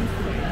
네,